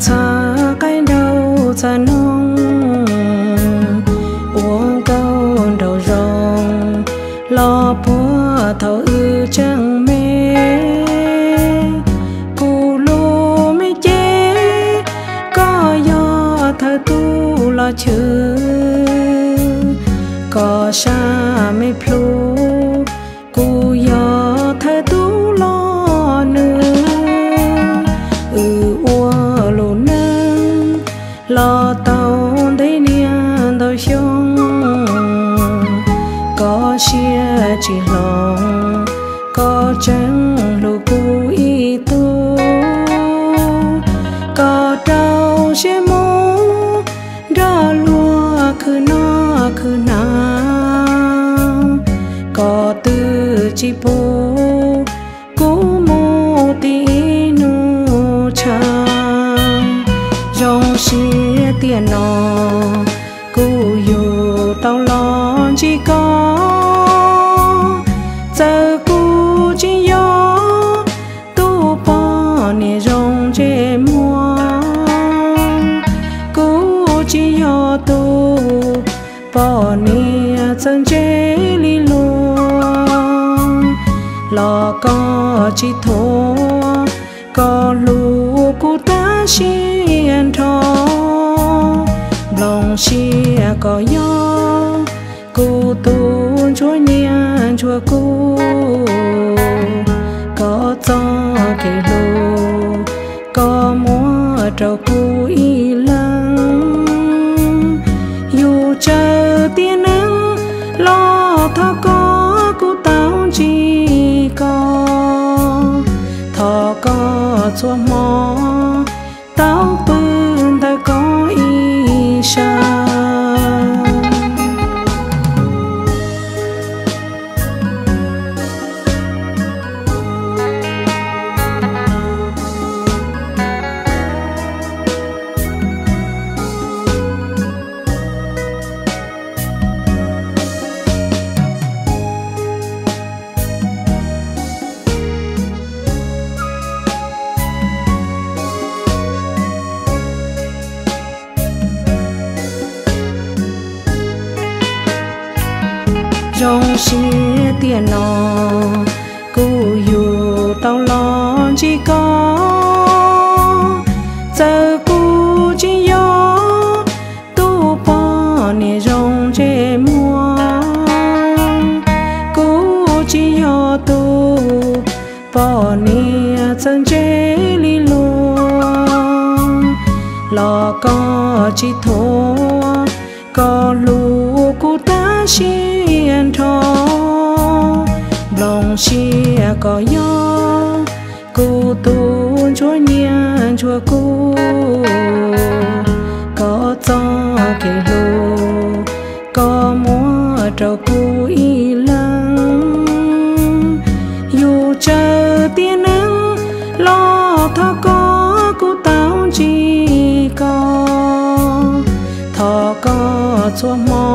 cha cái đầu cha nông uống câu đầu rong lo búa thầu ư chẳng mê. Cù lô mê chế có do thơ tu lo chữ. Có xa mê plu chia chỉ lòng có chẳng lô cú y tu có đau chia mô đó lúa cứ nó cứ nào. Có tư chỉ bố cú mô tí nu chang dòng xia tiền nó nè chế li luôn lo có chỉ thô có lũ cú ta xiên thô. Lòng chi có gió cú tu chúa nhiên chúa cú. Có cho kỳ lù có múa trầu cú. Có chua mò tao bưng dòng xia tiền nó cú dù tao lo chỉ có. Giờ cú chỉ gió tu bỏ nè rong chê mua. Cú chỉ gió tu bỏ nè chân chê li luôn lo có chỉ thô có lũ cú ta xin thọ lòng chia có gió cô tu chúa nhà chúa cô, có cho kể lô có múa trầu cô y lăng. Dù chờ tiên nắng lo thọ có cô tao chỉ có. Thọ có chúa mong